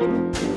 you